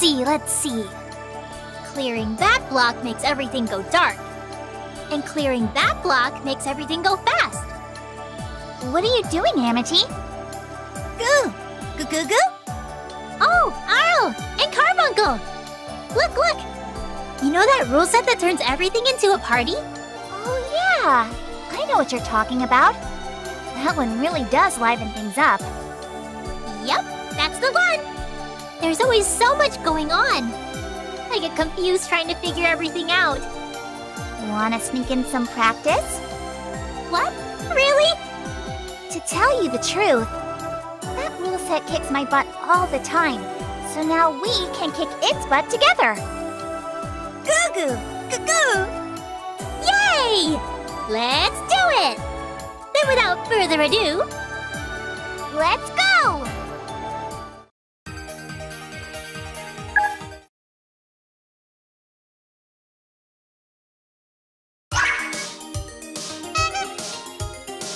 see, let's see. Clearing that block makes everything go dark. And clearing that block makes everything go fast. What are you doing, Amitie? Goo! Goo goo goo? Oh, Arle! And Carbuncle! Look, look! You know that rule set that turns everything into a party? Oh, yeah! I know what you're talking about. That one really does liven things up. Yep, that's the one! There's always so much going on. I get confused trying to figure everything out. Wanna sneak in some practice? What? Really? To tell you the truth, that rule set kicks my butt all the time. So now we can kick its butt together. Goo goo! Goo goo! Yay! Let's do it! Then without further ado, let's go!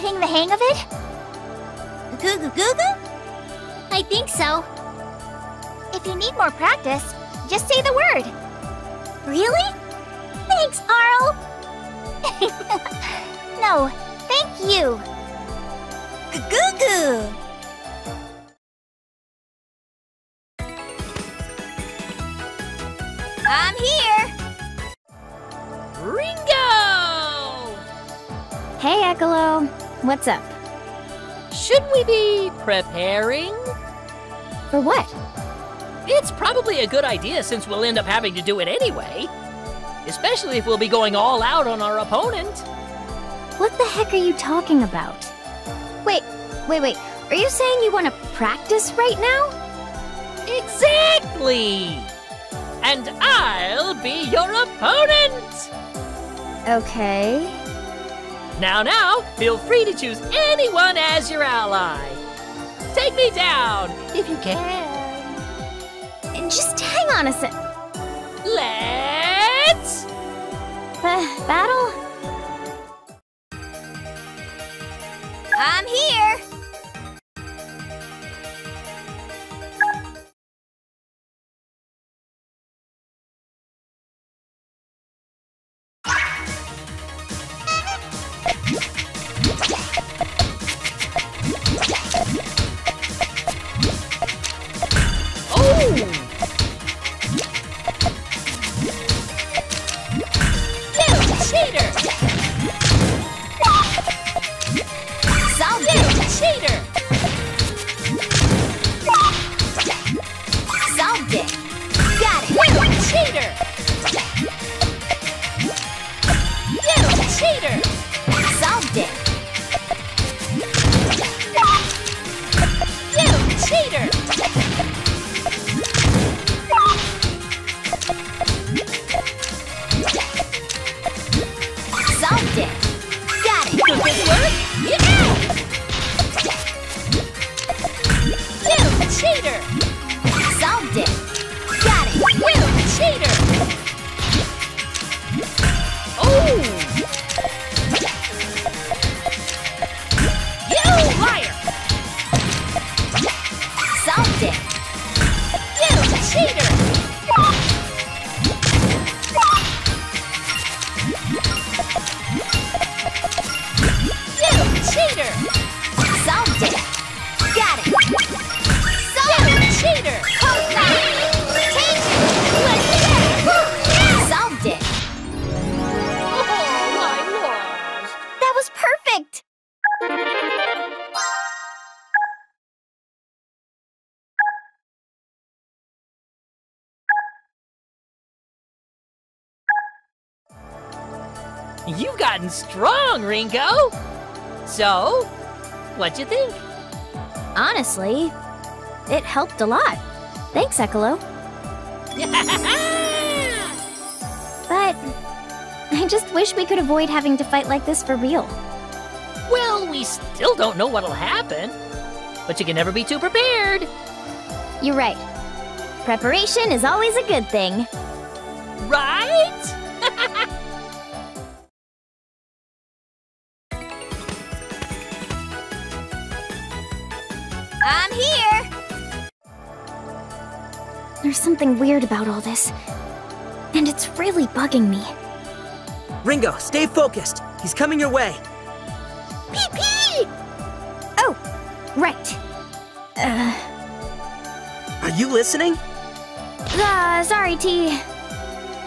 getting the hang of it? Goo goo goo goo? I think so. If you need more practice, just say the word. Really? Thanks, Arle! no, thank you. Goo goo! I'm here! Ringo! Hey, Ecolo. What's up? Should we be preparing? For what? It's probably a good idea since we'll end up having to do it anyway. Especially if we'll be going all out on our opponent. What the heck are you talking about? Wait, wait, wait. Are you saying you want to practice right now? Exactly! And I'll be your opponent! Okay. Now, now, feel free to choose anyone as your ally. Take me down, if you can. And just hang on a sec. Let's... Uh, battle? I'm here! You've gotten strong, Ringo! So, what'd you think? Honestly, it helped a lot. Thanks, Ecolo. but I just wish we could avoid having to fight like this for real. Well, we still don't know what'll happen. But you can never be too prepared. You're right. Preparation is always a good thing. Right? I'm here! There's something weird about all this. And it's really bugging me. Ringo, stay focused. He's coming your way. PP! Oh, right. Uh... Are you listening? Uh, sorry, Tee.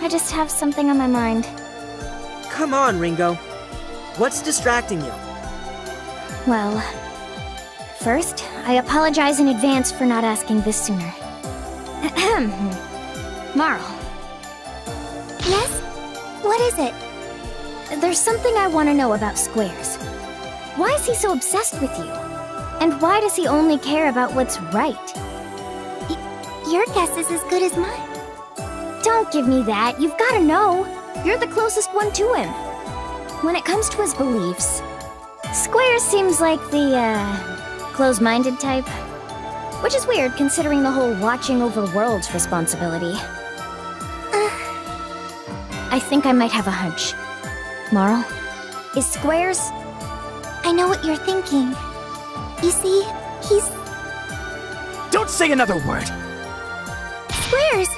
I just have something on my mind. Come on, Ringo. What's distracting you? Well, first, I apologize in advance for not asking this sooner. Marle. Yes? What is it? There's something I want to know about Squares. Why is he so obsessed with you? And why does he only care about what's right? Y your guess is as good as mine. Don't give me that. You've got to know. You're the closest one to him. When it comes to his beliefs, Squares seems like the, uh, close-minded type. Which is weird considering the whole watching over worlds responsibility. Uh, I think I might have a hunch. Marle, is Squares... I know what you're thinking. You see, he's... Don't say another word! Squares!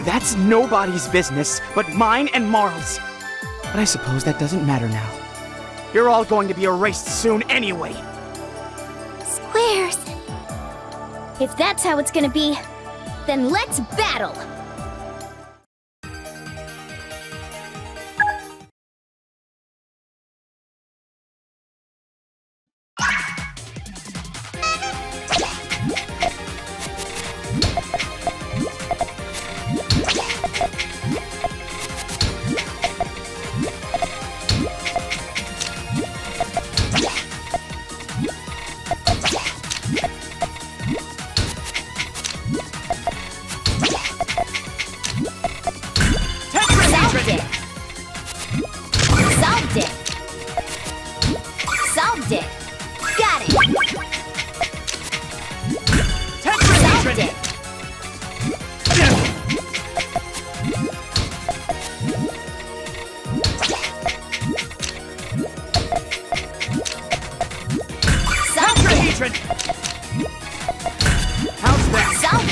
That's nobody's business but mine and Marle's. But I suppose that doesn't matter now. You're all going to be erased soon anyway. If that's how it's gonna be, then let's battle!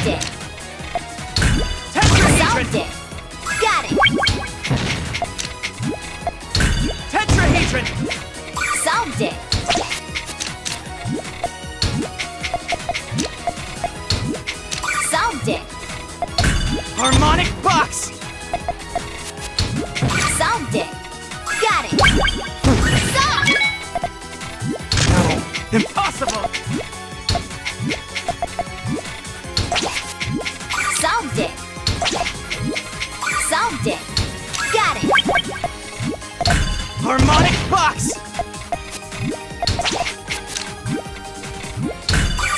It! Harmonic box!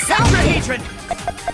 Solved it!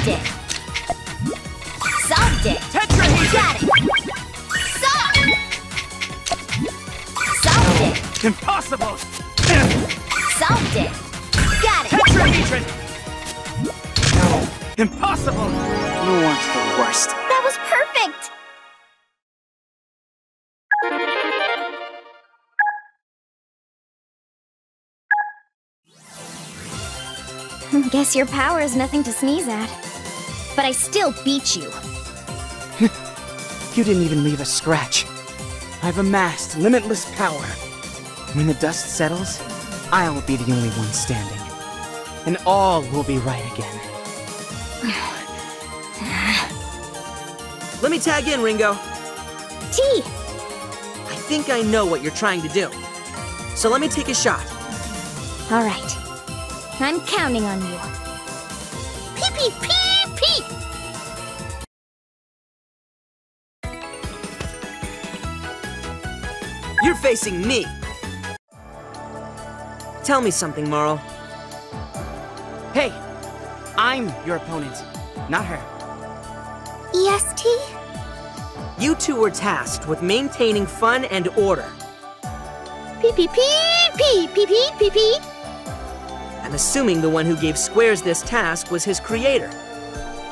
Solved it! Solved it! Tetrahedron! Got it! Solved! Solved it! Impossible! Guess your power is nothing to sneeze at. But I still beat you. You didn't even leave a scratch. I've amassed limitless power. When the dust settles, I'll be the only one standing. And all will be right again. Let me tag in, Ringo. Tee! I think I know what you're trying to do. So let me take a shot. Alright. I'm counting on you. Pee pee pee pee! You're facing me. Tell me something, Marle. Hey, I'm your opponent, not her. EST? You two were tasked with maintaining fun and order. Pee pee pee pee pee pee pee pee! I'm assuming the one who gave Squares this task was his creator.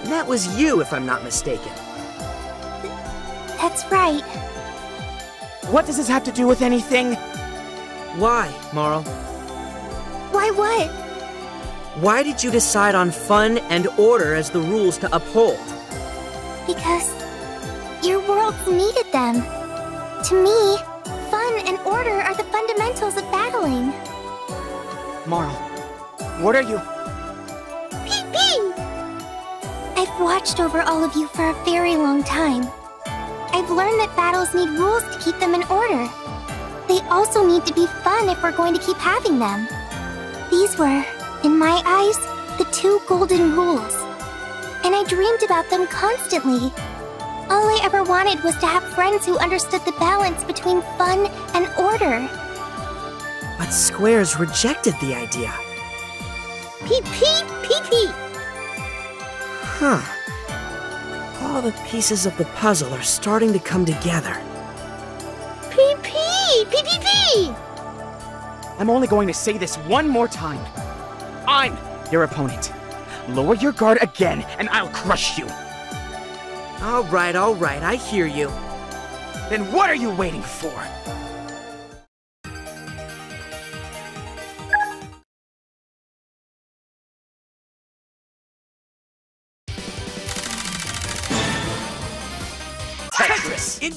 And that was you, if I'm not mistaken. That's right. What does this have to do with anything? Why, Marle? Why what? Why did you decide on fun and order as the rules to uphold? Because your worlds needed them. To me, fun and order are the fundamentals of battling. Marle, what are you? Pee pee! I've watched over all of you for a very long time. I've learned that battles need rules to keep them in order. They also need to be fun if we're going to keep having them. These were, in my eyes, the two golden rules. And I dreamed about them constantly. All I ever wanted was to have friends who understood the balance between fun and order. But Squares rejected the idea. Pee pee pee pee! Huh. All the pieces of the puzzle are starting to come together. Pee pee pee pee pee! I'm only going to say this one more time. I'm your opponent. Lower your guard again, and I'll crush you. All right, all right, I hear you. Then what are you waiting for?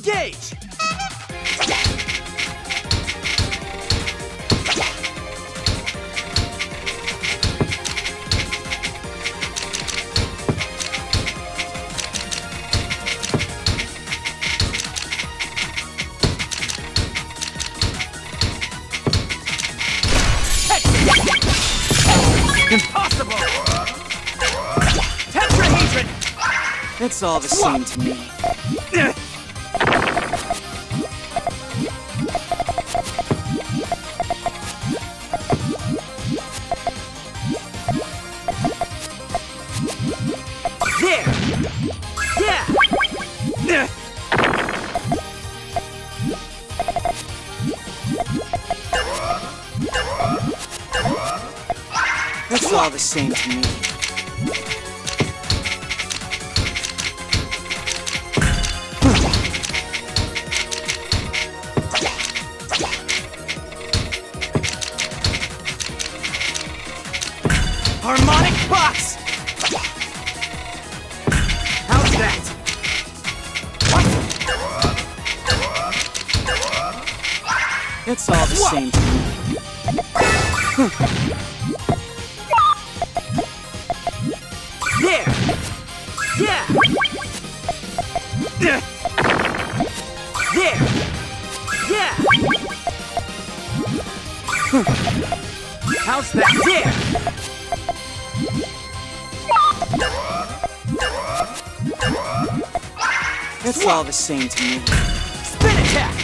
Engage! Impossible! Tetrahedron! It's all the same to me. same to me. Harmonic box! How's that? What? It's all the same to me. There! Yeah! There! Yeah! How's that? There! It's all the same to me. Spin attack!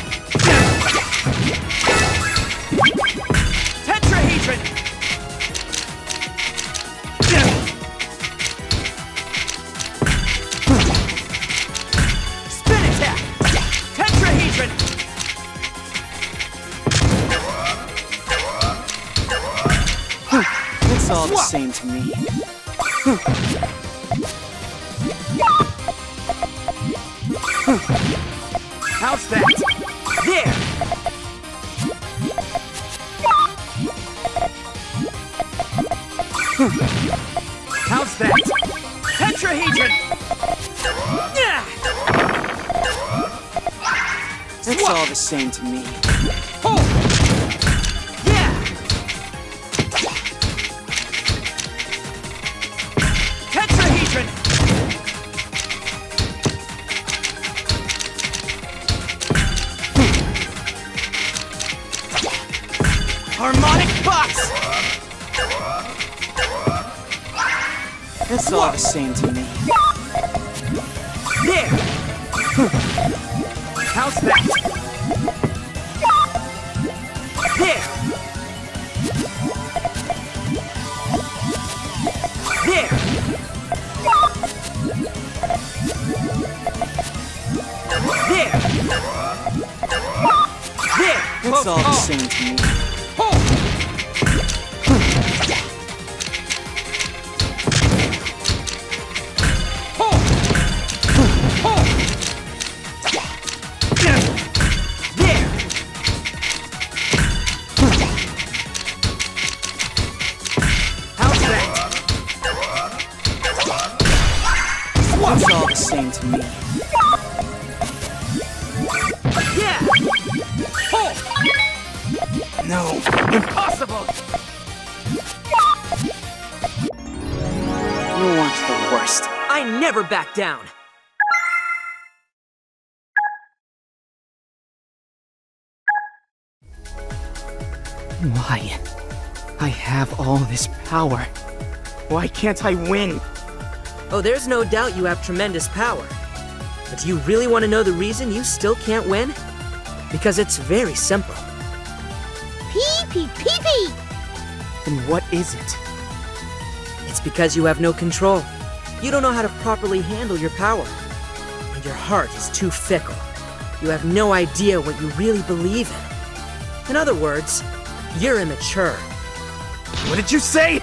All the same to me. How's that? There! How's that? Tetrahedron! It's all the same to me. It's all the same to me. I never back down. Why? I have all this power. Why can't I win? Oh, there's no doubt you have tremendous power. But do you really want to know the reason you still can't win? Because it's very simple. Pee pee pee pee! And what is it? It's because you have no control. You don't know how to properly handle your power. And your heart is too fickle. You have no idea what you really believe in. In other words, you're immature. What did you say?